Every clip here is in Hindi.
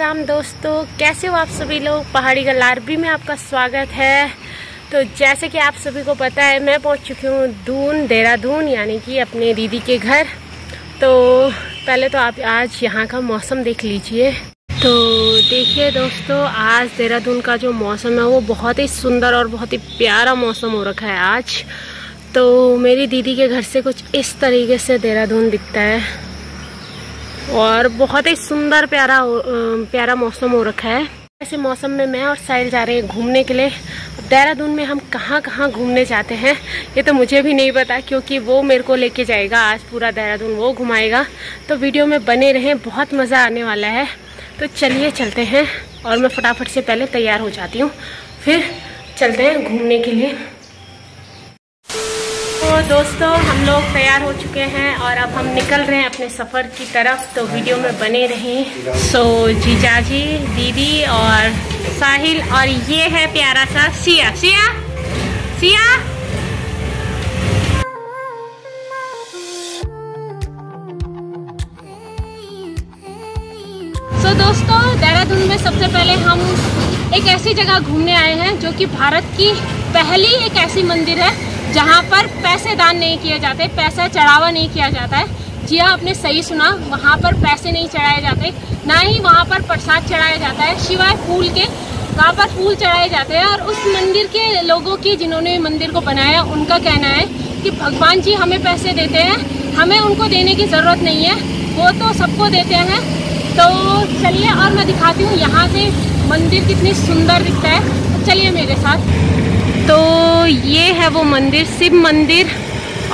राम दोस्तों, कैसे हो आप सभी लोग? पहाड़ी का लारबी में आपका स्वागत है। तो जैसे कि आप सभी को पता है, मैं पहुँच चुकी हूँ दून, देहरादून, यानी कि अपने दीदी के घर। तो पहले तो आप आज यहाँ का मौसम देख लीजिए। तो देखिए दोस्तों, आज देहरादून का जो मौसम है, वो बहुत ही सुंदर और बहुत ही प्यारा मौसम हो रखा है आज। तो मेरी दीदी के घर से कुछ इस तरीके से देहरादून दिखता है। और बहुत ही सुंदर प्यारा प्यारा मौसम हो रखा है। ऐसे मौसम में मैं और साहिल जा रहे हैं घूमने के लिए। देहरादून में हम कहाँ कहाँ घूमने जाते हैं, ये तो मुझे भी नहीं पता, क्योंकि वो मेरे को लेके जाएगा, आज पूरा देहरादून वो घुमाएगा। तो वीडियो में बने रहें, बहुत मज़ा आने वाला है। तो चलिए चलते हैं, और मैं फटाफट से पहले तैयार हो जाती हूँ। फिर चलते हैं घूमने के लिए। दोस्तों हम लोग तैयार हो चुके हैं और अब हम निकल रहे हैं अपने सफ़र की तरफ़। तो वीडियो में बने रहें। सो so, जीजाजी दीदी और साहिल और ये है प्यारा सा सिया। सिया? सिया? सो दोस्तों देहरादून में सबसे पहले हम एक ऐसी जगह घूमने आए हैं जो कि भारत की पहली एक ऐसी मंदिर है। जहाँ पर पैसे दान नहीं किए जाते, पैसा चढ़ावा नहीं किया जाता है। जी हाँ आपने सही सुना, वहाँ पर पैसे नहीं चढ़ाए जाते, ना ही वहाँ पर प्रसाद चढ़ाया जाता है सिवाय फूल के वहाँ पर फूल चढ़ाए जाते हैं और उस मंदिर के लोगों की जिन्होंने मंदिर को बनाया, उनका कहना है कि भगवान जी हमें पैसे देते हैं, हमें उनको देने की ज़रूरत नहीं है, वो तो सबको देते हैं। तो चलिए और मैं दिखाती हूँ यहाँ से मंदिर कितनी सुंदर दिखता है। चलिए मेरे साथ। तो ये है वो मंदिर, शिव मंदिर,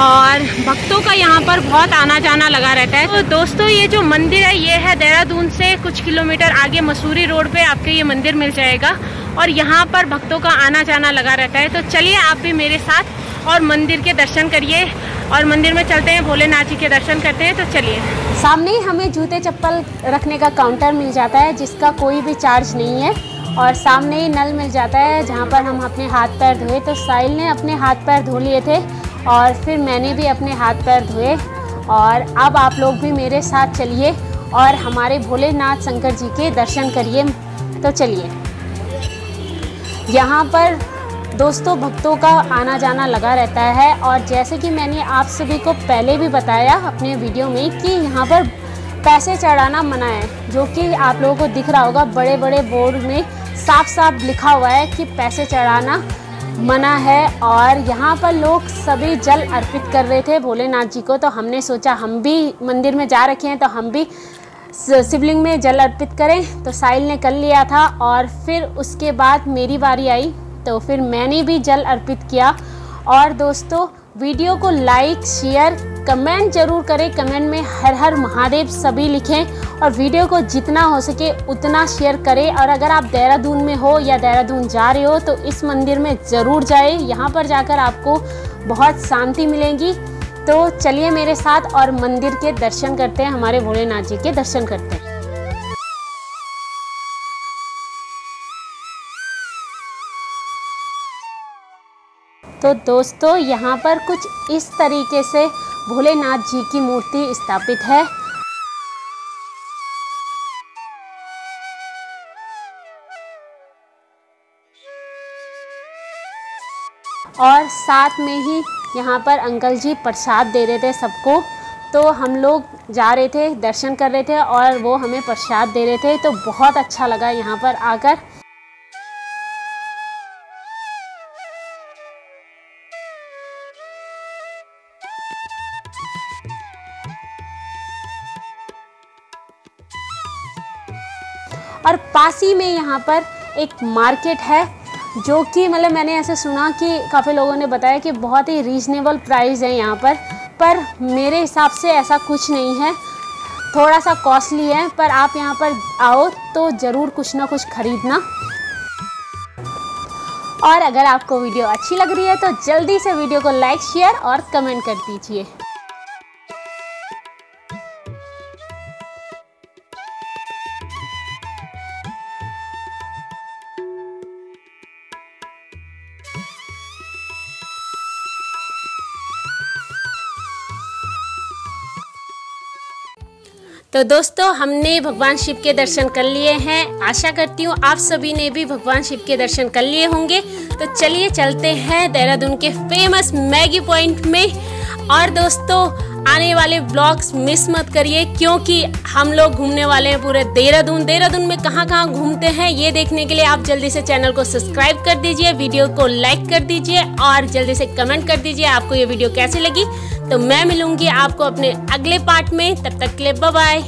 और भक्तों का यहाँ पर बहुत आना जाना लगा रहता है। तो दोस्तों, ये जो मंदिर है, ये है देहरादून से कुछ किलोमीटर आगे मसूरी रोड पे आपके ये मंदिर मिल जाएगा, और यहाँ पर भक्तों का आना जाना लगा रहता है। तो चलिए आप भी मेरे साथ और मंदिर के दर्शन करिए, और मंदिर में चलते हैं, भोलेनाथ जी के दर्शन करते हैं। तो चलिए। सामने ही हमें जूते चप्पल रखने का काउंटर मिल जाता है, जिसका कोई भी चार्ज नहीं है। और सामने ही नल मिल जाता है, जहाँ पर हम अपने हाथ पैर धोए। तो साहिल ने अपने हाथ पैर धो लिए थे और फिर मैंने भी अपने हाथ पैर धोए। और अब आप लोग भी मेरे साथ चलिए और हमारे भोलेनाथ शंकर जी के दर्शन करिए। तो चलिए। यहाँ पर दोस्तों भक्तों का आना जाना लगा रहता है और जैसे कि मैंने आप सभी को पहले भी बताया अपने वीडियो में कि यहाँ पर पैसे चढ़ाना मना है, जो कि आप लोगों को दिख रहा होगा बड़े बड़े बोर्ड में साफ़ साफ़ लिखा हुआ है कि पैसे चढ़ाना मना है और यहाँ पर लोग सभी जल अर्पित कर रहे थे भोलेनाथ जी को। तो हमने सोचा, हम भी मंदिर में जा रखे हैं तो हम भी शिवलिंग में जल अर्पित करें। तो साहिल ने कर लिया था और फिर उसके बाद मेरी बारी आई तो फिर मैंने भी जल अर्पित किया। और दोस्तों, वीडियो को लाइक, शेयर, कमेंट ज़रूर करें। कमेंट में हर हर महादेव सभी लिखें। और वीडियो को जितना हो सके उतना शेयर करें। और अगर आप देहरादून में हो या देहरादून जा रहे हो तो इस मंदिर में ज़रूर जाए। यहाँ पर जाकर आपको बहुत शांति मिलेगी। तो चलिए मेरे साथ और मंदिर के दर्शन करते हैं। हमारे भोलेनाथ जी के दर्शन करते हैं। तो दोस्तों, यहाँ पर कुछ इस तरीके से भोलेनाथ जी की मूर्ति स्थापित है। और साथ में ही यहाँ पर अंकल जी प्रसाद दे रहे थे सबको। तो हम लोग जा रहे थे, दर्शन कर रहे थे और वो हमें प्रसाद दे रहे थे। तो बहुत अच्छा लगा यहाँ पर आकर। और पास में यहाँ पर एक मार्केट है। जो कि मतलब मैंने ऐसे सुना कि काफ़ी लोगों ने बताया कि बहुत ही रीज़नेबल प्राइस है यहाँ पर पर मेरे हिसाब से ऐसा कुछ नहीं है। थोड़ा सा कॉस्टली है, पर आप यहाँ पर आओ तो ज़रूर कुछ ना कुछ ख़रीदना। और अगर आपको वीडियो अच्छी लग रही है तो जल्दी से वीडियो को लाइक शेयर और कमेंट कर दीजिए। तो दोस्तों, हमने भगवान शिव के दर्शन कर लिए हैं। आशा करती हूँ आप सभी ने भी भगवान शिव के दर्शन कर लिए होंगे। तो चलिए चलते हैं देहरादून के फ़ेमस मैगी पॉइंट में। और दोस्तों आने वाले ब्लॉग्स मिस मत करिए, क्योंकि हम लोग घूमने वाले हैं पूरे देहरादून। देहरादून में कहाँ कहाँ घूमते हैं, ये देखने के लिए आप जल्दी से चैनल को सब्सक्राइब कर दीजिए, वीडियो को लाइक कर दीजिए, और जल्दी से कमेंट कर दीजिए आपको ये वीडियो कैसी लगी। तो मैं मिलूँगी आपको अपने अगले पार्ट में, तब तक के लिए बाय